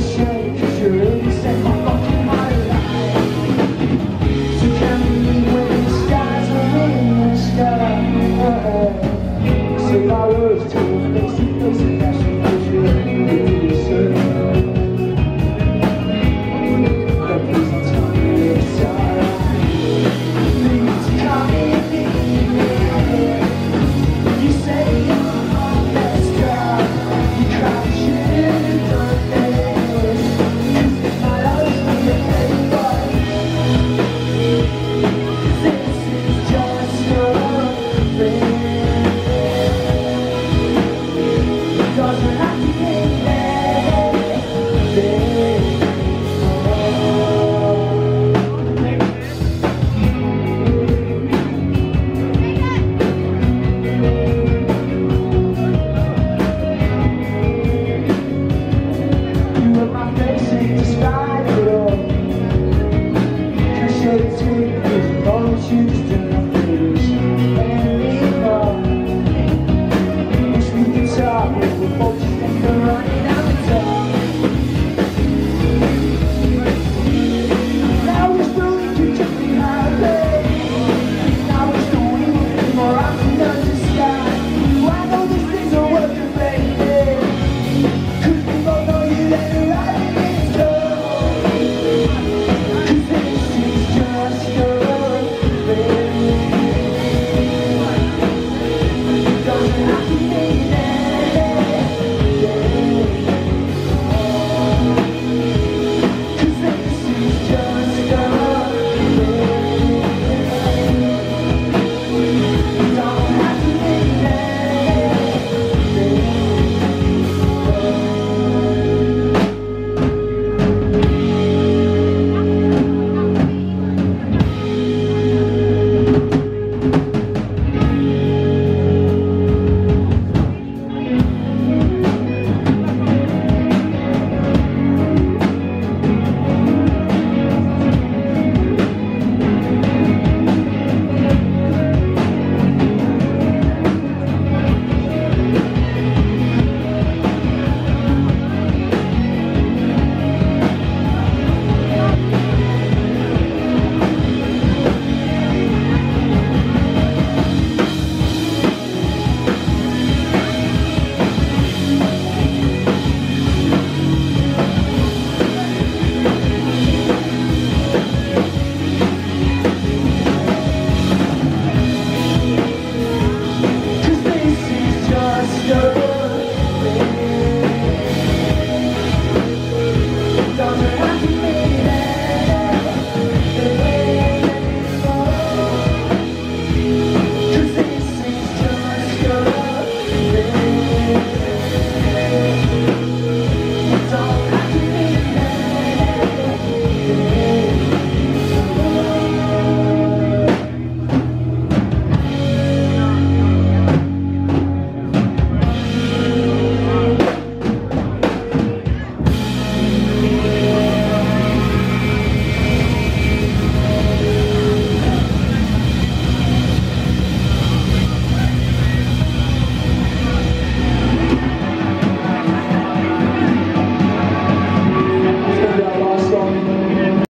wish